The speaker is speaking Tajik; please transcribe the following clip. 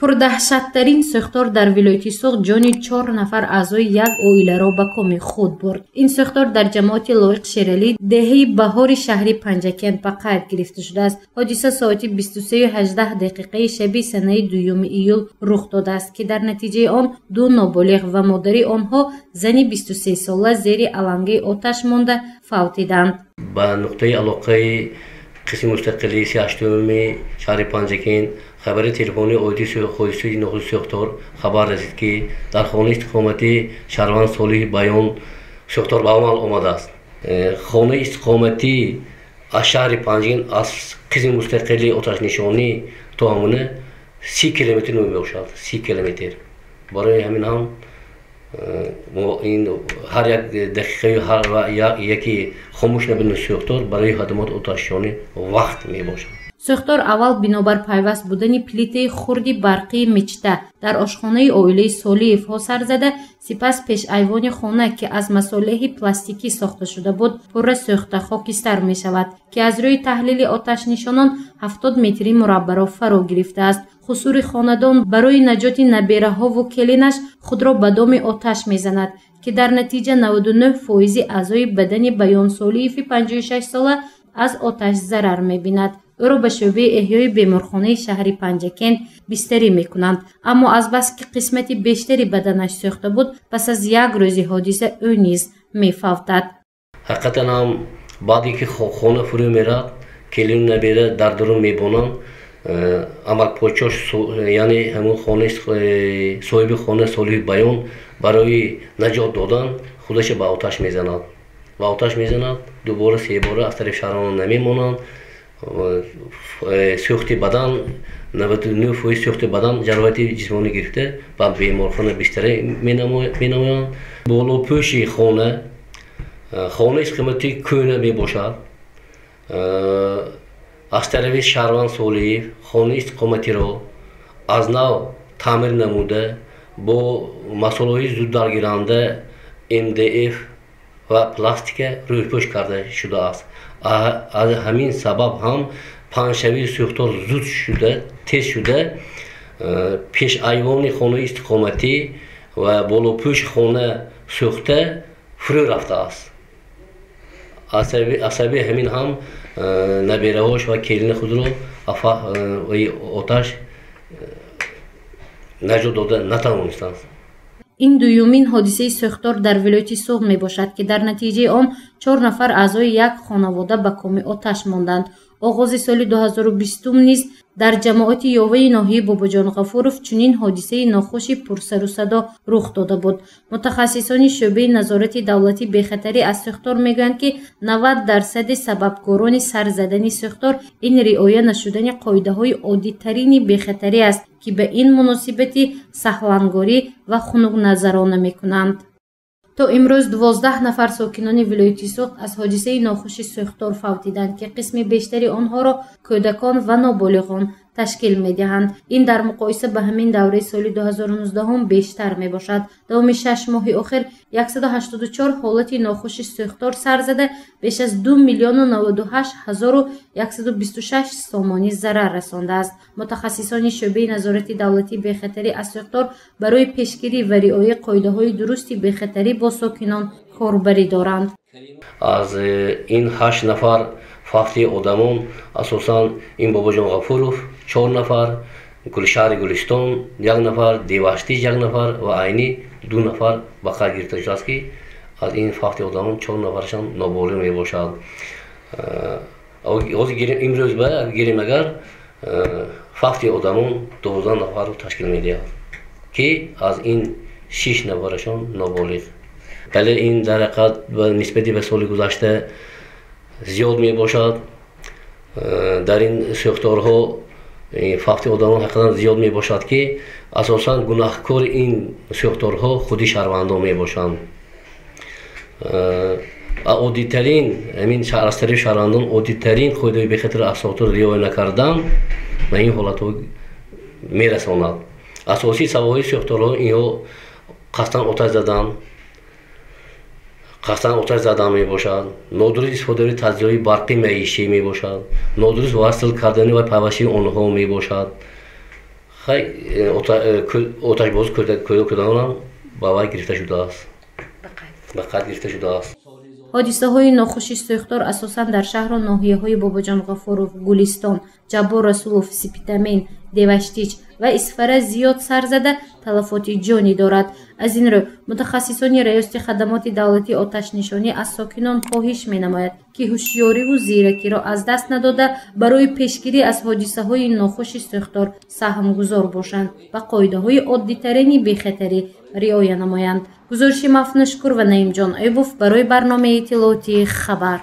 пурдаҳшаттарин сӯхтор дар вилояти суғ ҷони чор нафар аъзои як оиларо ба коми худ бурд. Ин сӯхтор дар ҷамоати лоиқ шералӣ деҳаи баҳори шаҳри панҷакент ба қайд гирифта шудааст. Ҳодиса соати 2318 дақиқаи шаби санаи дуюми июл рух додааст ки дар натиҷаи он ду ноболиғ ва модари онҳо зани 23сола зери алангаи оташ монда фавтиданд ба нуқтаи алоқаи қисми мустақилии сиҳаштуюми шаҳри панҷакент хабари телефони оиди ходисаи ноҳуди сӯхтор хабар расид ки дар хонаи истиқомати шаҳрванд солиҳи баён сӯхтор ба амал омадааст. Э, хонаи истиқоматӣ аз шаҳри панҷин аз қисми мустақили оташнишонӣ то ҳамуна си километр мебошад си километр. Барои ҳамин ҳам э, ҳар як дақиқаи ҳар яке хомӯш набини сӯхтор барои ҳадамот оташнишонӣ вақт мебошад сӯхтор аввал бинобар пайваст будани плитаи хурди барқии мечта. Дар ошхонаи оилаи солиевҳо сар зада сипас пешайвони хона ки аз масолеҳи пластикӣ сохта шуда буд пурра сӯхта хокистар мешавад ки аз рӯи таҳлили оташнишонон ҳафтод метри мураббаро фаро гирифтааст. Хусури хонадон барои наҷоти набераҳову келинаш худро ба доми оташ мезанад ки дар натиҷа 99 фоизи аъзои бадани баён солиеви 56 сола аз оташ зарар мебинад ӯро ба шӯъбаи эҳёи беморхонаи шаҳри панҷакент бистарӣ мекунанд. Аммо азбаски қисмати бештари баданаш сӯхта буд пас аз як рӯзи ҳодиса ӯ низ мефавтад. Ҳақиқатан ҳам баъде ки хона фурӯ мерад келину набера дар дурун мебонанд э, амалпочош яъне ҳамон хонаи э, соҳиби хона солиҳи баён барои наҷот додан худаша ба оташ мезанад. Ба оташ мезанад дубора себора аз тарафи шаҳронон намемонанд Э, сөхти бадан 99 фоиз сөхти бадан жарвати ҷисмонӣ гирифта ба беморхона бистара менамоянд болопӯши хона э, хонаи қимати кӯна мебошад. Э, аз тарафи шаҳрванд солиев хона истиқоматиро аз нав таъмир намуда бо масолаҳои зуддаргиранда мдф و پلاستیک روی پوش کرده شده است از همین سبب هم پنجشنبه سوختار زود شده تیز شده پیش ایوان خانه استقامتی و بالا پوش خانه سوخته فرو رفته است асаби ҳамин ҳам набераҳош ва келини худро оташ наҷот дода натавонистанд ин дуюмин ҳодисаи сӯхтор дар вилояти суғ мебошад ки дар натиҷаи он чор нафар аъзои як хонавода ба коми оташ монданд. Оғози соли 2020 низ дар ҷамоати ёваи ноҳияи бобоҷон ғафуров чунин ҳодисаи нохуши пурсару садо рух дода буд. Мутахассисони шӯъбаи назорати давлатӣ бехатарӣ аз сӯхтор мегӯянд ки 90 дарсади сабабкорони сар задани сӯхтор ин риоя нашудани қоидаҳои оддитарини бехатарӣ аст ки ба ин муносибати саҳлангорӣ ва хунукназарона мекунанд то имрӯз дувоздаҳ нафар сокинони вилояти суғ аз ҳодисаи нохуши сӯхтор фавтиданд ки қисми бештари онҳоро кӯдакон ва ноболиғон ташкил медиҳанд. ин дар муқоиса ба ҳамин давраи соли 2019 бештар мебошад. давоми шаш моҳи охир 184 ҳолати нохуши сӯхтор сар зада беш аз 2 миллиону 98 ҳазору 126 сомонӣ зарар расондааст мутахассисони шӯъбаи назорати давлатӣ бехатарӣ аз сӯхтор барои пешгирӣ ва риояи қоидаҳои дурусти бехатарӣ бо сокинон корбарӣ доранд. аз э, ин ҳашт нафар фахти одамон асосан ин бобоҷон ғафуров чор нафар гулшаҳри гулистон як нафар деваштиҷ як нафар ва айнӣ ду нафар ба қайд гирифта шудааст ки аз ин фахти одамон чор нафарашон ноболиғ мебошад имрӯз ба гирем агар фахти одамон дувоздаҳ нафарро ташкил медиҳад ки аз ин шиш нафарашон ноболиғ бале ин дар ҳақиқат нисбати ба соли гузашта зиёд мебошад. Э, дар ин сӯхторҳо фахти одамон ҳақиқатан зиёд мебошад ки асосан гунаҳкори ин сӯхторҳо худи шаҳрвандон мебошанд. Э, оддитарин ҳамин аз тарафи шаҳрвандон оддитарин қоидаи бехатари асотир риоя накардан ба ин ҳолатҳо мерасонад. Асосии сабабҳои сӯхторҳо инҳо қасдан оташ заданд қасдан оташ зада мебошад нодуруст истифодаи таҷҳиёи барқи маишӣ мебошад нодуруст васл кардани ва пайвастии онҳо мебошад. Хай оташбозӣ кӯдаконам ба вай гирифта шудааст. Ба қайд гирифта шудааст. Ҳодисаҳои нохуши сӯхтор асосан дар шаҳру ноҳияҳои бобоҷон ғафуров гулистон ҷаббор расулов сипитамин деваштич ва исфара зиёд сар зада талафоти ҷонӣ дорад. Аз ин рӯ мутахассисони раёсати хадамоти давлати оташнишонӣ аз сокинон хоҳиш менамояд ки ҳушёриву зиракиро аз даст надода барои пешгирӣ аз ҳодисаҳои нохуши сӯхтор саҳмгузор бошанд ва қоидаҳои оддитарини бехатарӣ риоя намоянд. Гузориши мафнушкур ва наимҷон айбов барои барномаи иттилоотии хабар